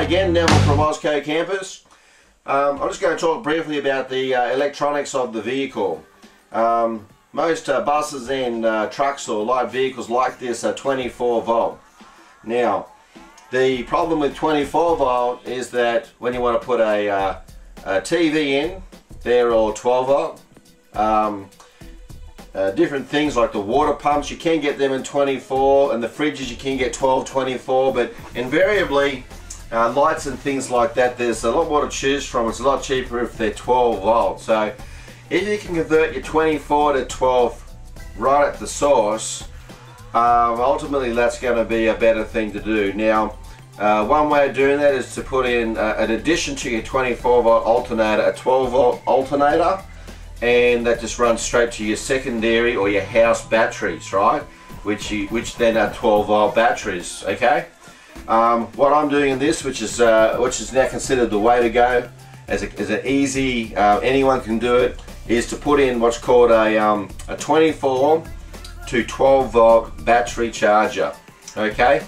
Again, Neville from Ozco Campers. Um, I'm just going to talk briefly about the uh, electronics of the vehicle. Um, most uh, buses and uh, trucks or light vehicles like this are 24 volt. Now, the problem with 24 volt is that when you want to put a, uh, a TV in, they're all 12 volt. Um, uh, different things like the water pumps, you can get them in 24 and the fridges you can get 12, 24 but invariably uh, lights and things like that there's a lot more to choose from. It's a lot cheaper if they're 12 volt. So if you can convert your 24 to 12 right at the source um, ultimately that's going to be a better thing to do. Now uh, one way of doing that is to put in uh, an addition to your 24 volt alternator a 12 volt alternator and that just runs straight to your secondary or your house batteries, right? Which you, which then are 12 volt batteries, okay? Um, what I'm doing in this, which is uh, which is now considered the way to go, as, a, as an easy, uh, anyone can do it, is to put in what's called a, um, a 24 to 12 volt battery charger, okay?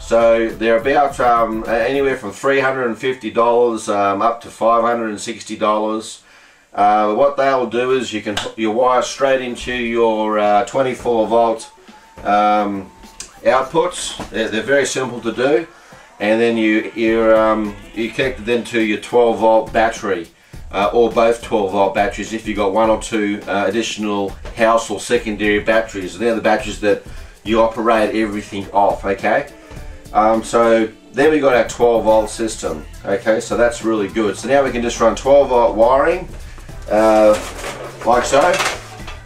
So they're about um, anywhere from $350 um, up to $560. Uh, what they'll do is you can you wire straight into your uh, 24 volt um, outputs. They're, they're, very simple to do, and then you you um, you connect it then to your 12 volt battery. Uh, or both 12 volt batteries if you've got one or two uh, additional house or secondary batteries. They're the batteries that you operate everything off, okay? Um, so then we got our 12 volt system, okay? So that's really good. So now we can just run 12 volt wiring uh, like so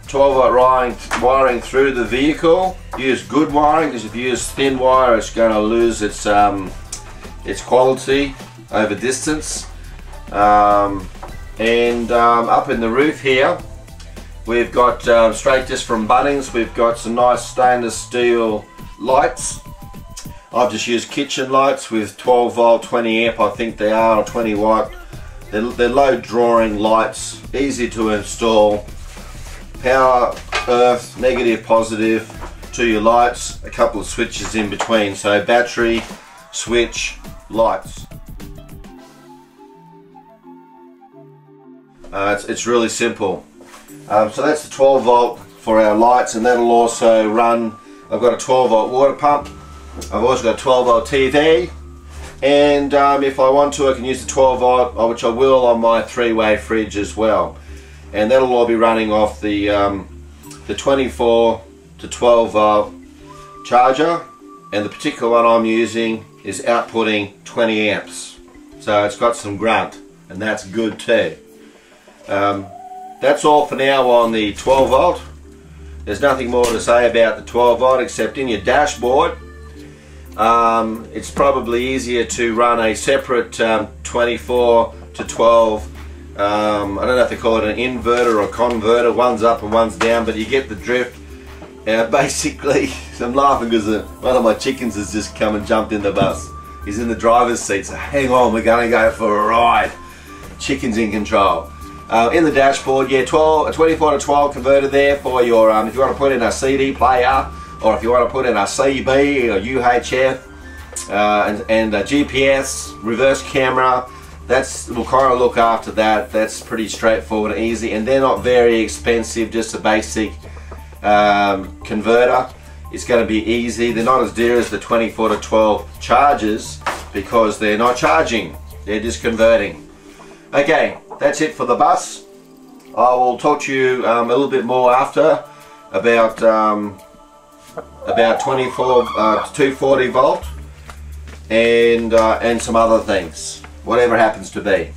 12 volt wiring, through the vehicle. Use good wiring because if you use thin wire it's going to lose its um, its quality over distance. Um, and um, up in the roof here we've got um, straight just from Bunnings we've got some nice stainless steel lights. I've just used kitchen lights with 12 volt 20 amp I think they are or 20 watt. They're, they're low drawing lights, easy to install. Power, earth, negative, positive to your lights. A couple of switches in between. So battery, switch, lights. Uh, it's, it's really simple. Um, so that's the 12 volt for our lights and that'll also run, I've got a 12 volt water pump. I've also got a 12 volt TV and um, if I want to I can use the 12 volt uh, which I will on my three-way fridge as well and that'll all be running off the um, the 24 to 12 volt charger. And the particular one I'm using is outputting 20 amps. So it's got some grunt and that's good too. Um, that's all for now on the 12 volt. There's nothing more to say about the 12 volt except in your dashboard um, it's probably easier to run a separate um, 24 to 12 um, I don't know if they call it an inverter or converter. One's up and one's down but you get the drift. Uh, basically I'm laughing because uh, one of my chickens has just come and jumped in the bus. He's in the driver's seat so hang on we're gonna go for a ride. Chickens in control. Uh, in the dashboard yeah 12 a 24 to 12 converter there for your um, if you want to put in a CD player or if you want to put in a CB or UHF uh, and, and a GPS, reverse camera, that's we'll kind of look after that. That's pretty straightforward and easy, and they're not very expensive. Just a basic um, converter. It's going to be easy. They're not as dear as the 24 to 12 charges because they're not charging. They're just converting. Okay, that's it for the bus. I will talk to you um, a little bit more after about um, about 24 uh, 240 volt and uh, and some other things whatever happens to be